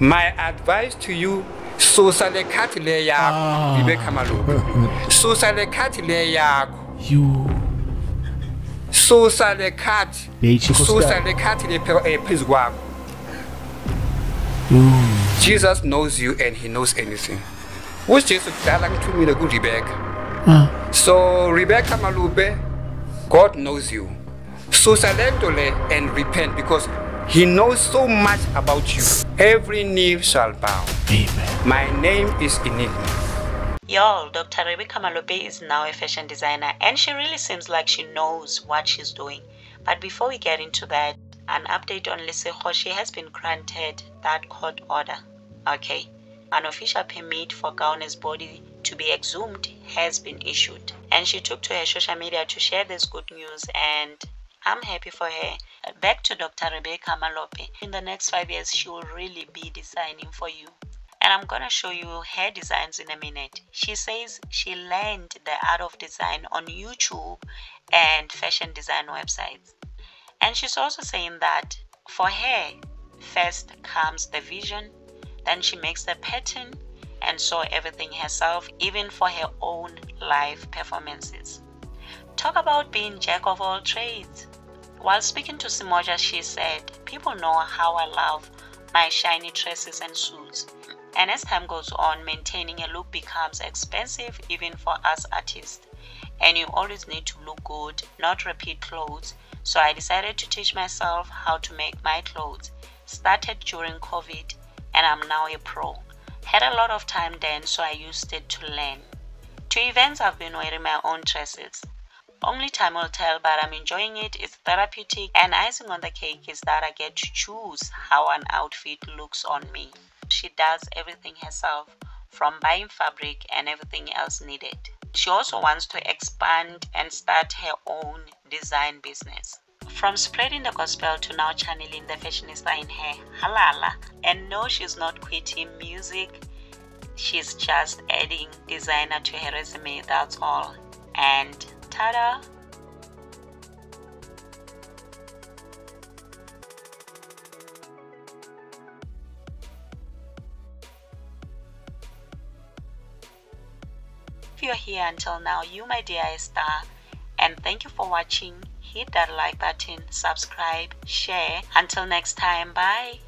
my advice to you susa le khadi le yakho Ah. rebecca Malope susa le le yakho. You. Susa le khadi Beyithi susa le khadi le phe- eh, phezu kwakho. Jesus knows you and he knows anything. Ujesu kudala ngithumile Ah. so rebecca Malope god knows you. Susa le nto le and repent because he knows so much about you every knee shall bow amen my name is enigma Y'all, Dr. Rebecca Malope is now a fashion designer and she really seems like she knows what she's doing. But before we get into that, an update on Lesego, she has been granted that court order. Okay. An official permit for Gaune's body to be exhumed has been issued. And she took to her social media to share this good news and I'm happy for her. Back to Dr. Rebecca Malope. In the next five years, she will really be designing for you and I'm gonna show you her designs in a minute. She says she learned the art of design on YouTube and fashion design websites. And she's also saying that for her, first comes the vision, then she makes the pattern and saw everything herself, even for her own live performances. Talk about being jack of all trades. While speaking to Simoja, she said, People know how I love my shiny dresses and suits. And as time goes on, maintaining a look becomes expensive even for us artists. And you always need to look good, not repeat clothes. So I decided to teach myself how to make my clothes. Started during COVID and I'm now a pro. Had a lot of time then, so I used it to learn. To events, I've been wearing my own dresses. Only time will tell, but I'm enjoying it. It's therapeutic, and icing on the cake is that I get to choose how an outfit looks on me. She does everything herself, from buying fabric and everything else needed. She also wants to expand and start her own design business. From spreading the gospel to now channeling the fashionista in her, halala. And no, she's not quitting music, she's just adding designer to her resume, that's all. And ta-da! If you're here until now, you my dear a star and thank you for watching. Hit that like button, subscribe, share. Until next time, bye.